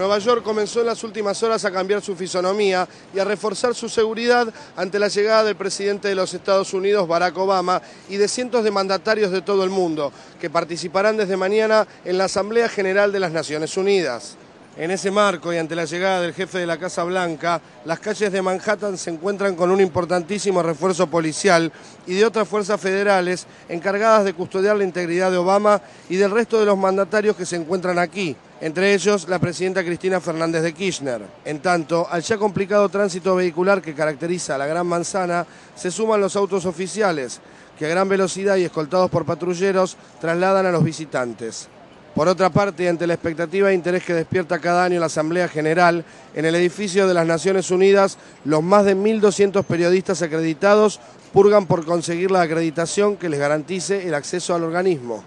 Nueva York comenzó en las últimas horas a cambiar su fisonomía y a reforzar su seguridad ante la llegada del presidente de los Estados Unidos, Barack Obama, y de cientos de mandatarios de todo el mundo, que participarán desde mañana en la Asamblea General de las Naciones Unidas. En ese marco y ante la llegada del jefe de la Casa Blanca, las calles de Manhattan se encuentran con un importantísimo refuerzo policial y de otras fuerzas federales encargadas de custodiar la integridad de Obama y del resto de los mandatarios que se encuentran aquí, entre ellos la presidenta Cristina Fernández de Kirchner. En tanto, al ya complicado tránsito vehicular que caracteriza a la Gran Manzana, se suman los autos oficiales, que a gran velocidad y escoltados por patrulleros trasladan a los visitantes. Por otra parte, ante la expectativa e interés que despierta cada año la Asamblea General, en el edificio de las Naciones Unidas, los más de 1.200 periodistas acreditados purgan por conseguir la acreditación que les garantice el acceso al organismo.